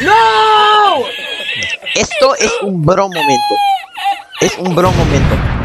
¡No! Esto es un bro momento. Es un bro momento.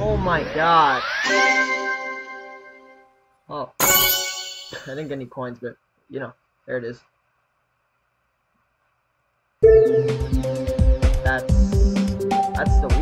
Oh my god. Oh. I didn't get any coins, but, you know, there it is. That's... That's the